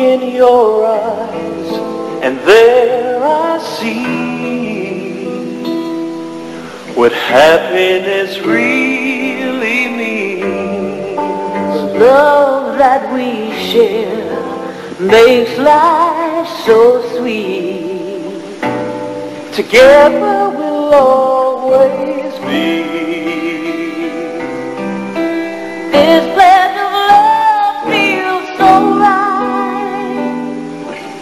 your eyes, and there I see what happiness really means. Love that we share makes life so sweet. Together we'll always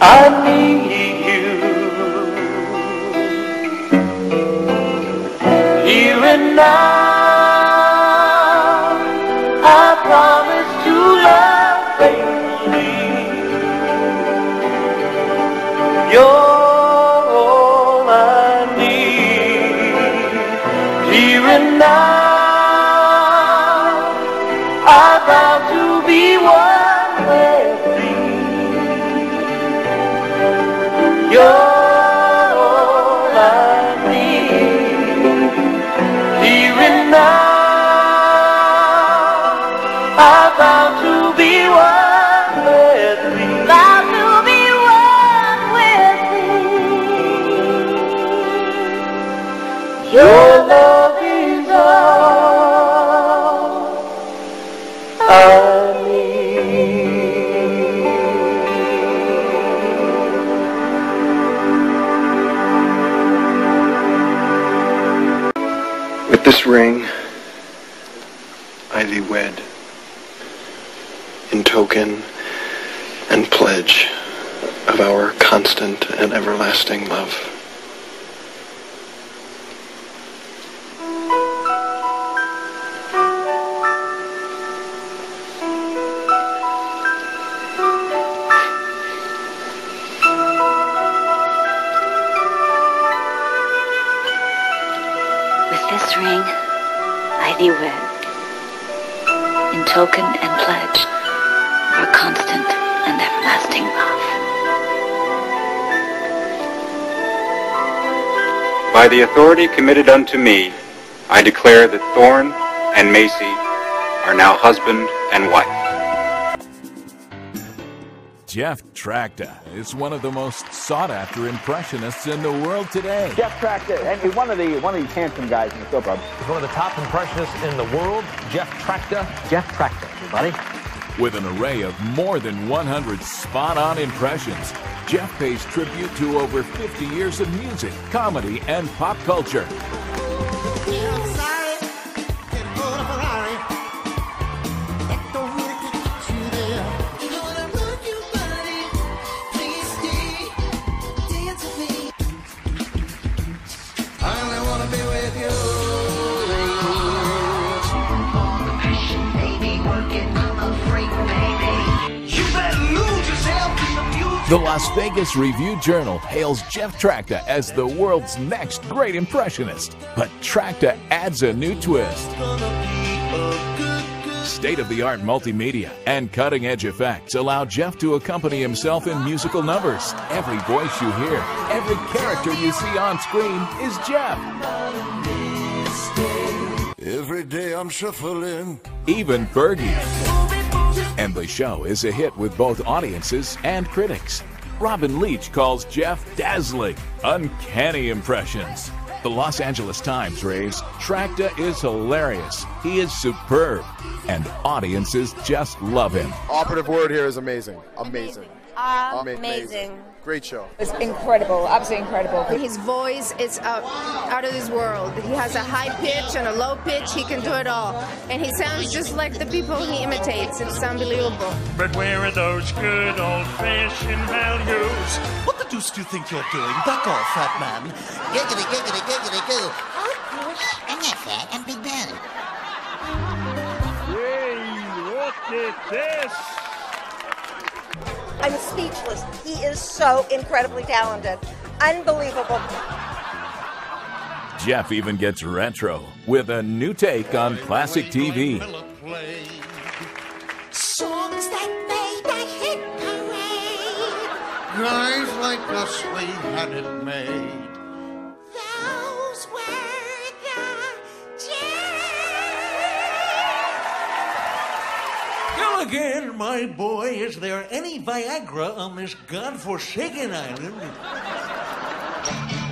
I need you here and now. Your love is all I With this ring, I thee wed, in token and pledge of our constant and everlasting love. Wed, in token and pledge of our constant and everlasting love. By the authority committed unto me, I declare that Thorne and Macy are now husband and wife. Jeff Tracta is one of the most sought after impressionists in the world today. Jeff Tracta, and one of the one of these handsome guys in the soap opera. He's one of the top impressionists in the world, Jeff Tracta. Jeff Tracta, everybody. With an array of more than 100 spot on impressions, Jeff pays tribute to over 50 years of music, comedy, and pop culture. The Las Vegas Review Journal hails Jeff Tracta as the world's next great impressionist. But Tracta adds a new twist. State of the art multimedia and cutting edge effects allow Jeff to accompany himself in musical numbers. Every voice you hear, every character you see on screen is Jeff. Every day I'm shuffling. Even Fergie. And the show is a hit with both audiences and critics. Robin Leach calls Jeff dazzling, uncanny impressions. The Los Angeles Times raves, Tracta is hilarious. He is superb. And audiences just love him. Operative word here is amazing. Amazing. Amazing. Great show. It's incredible, absolutely incredible. His voice is out, out of this world. He has a high pitch and a low pitch. He can do it all. And he sounds just like the people he imitates. It's unbelievable. But where are those good old fashioned values? What the deuce do you think you're doing? Back off, fat man. Giggity, giggity, giggity, goo. Oh, gosh, I'm not fat. I'm Big Ben. Hey, look at this. I'm speechless. He is so incredibly talented. Unbelievable. Jeff even gets retro with a new take on classic TV. Songs that made a hit parade. Guys like us, we had it made. Now again, my boy, is there any Viagra on this godforsaken island?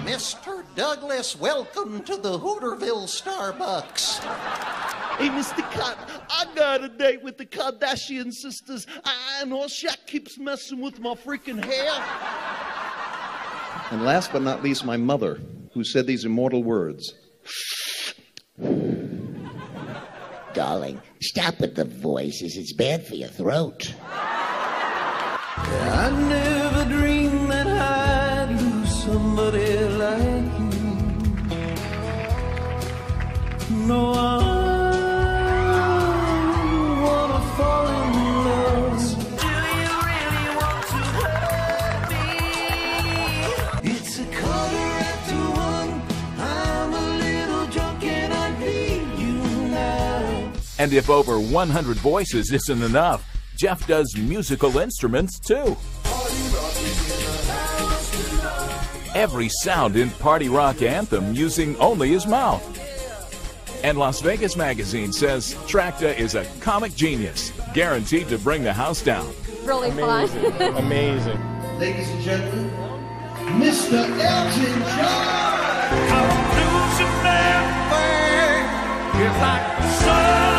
Mr. Douglas, welcome to the Hooterville Starbucks. Hey, Mr. Cut, I got a date with the Kardashian sisters, and all Shaq keeps messing with my freaking hair. And last but not least, my mother, who said these immortal words. Darling, stop with the voices. It's bad for your throat. I never dreamed that I'd lose somebody like you. No, I And if over 100 voices isn't enough, Jeff does musical instruments too. Every sound in Party Rock Anthem using only his mouth. And Las Vegas Magazine says Tracta is a comic genius, guaranteed to bring the house down. Really fun. Amazing. Ladies and gentlemen, Mr. Elton John. It's like the sun going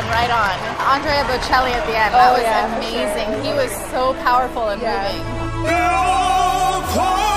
incredible and right on. Andrea Bocelli at the end, that Oh, was yeah, for amazing. He was so powerful and moving. Oh,